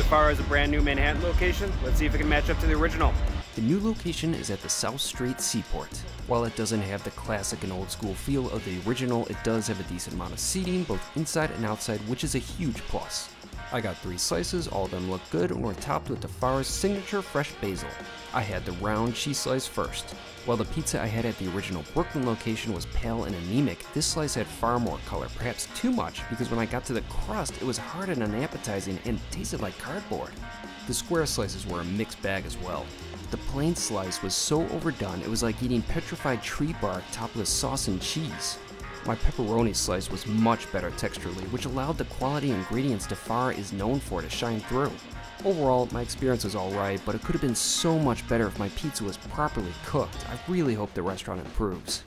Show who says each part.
Speaker 1: Di Fara is a brand new Manhattan location. Let's see if it can match up to the original.
Speaker 2: The new location is at the South Street Seaport. While it doesn't have the classic and old school feel of the original, it does have a decent amount of seating, both inside and outside, which is a huge plus. I got three slices, all of them look good, and were topped with Fara's signature fresh basil. I had the round cheese slice first. While the pizza I had at the original Brooklyn location was pale and anemic, this slice had far more color, perhaps too much, because when I got to the crust, it was hard and unappetizing and tasted like cardboard. The square slices were a mixed bag as well. The plain slice was so overdone, it was like eating petrified tree bark topped with sauce and cheese. My pepperoni slice was much better texturally, which allowed the quality ingredients Di Fara is known for to shine through. Overall, my experience was alright, but it could have been so much better if my pizza was properly cooked. I really hope the restaurant improves.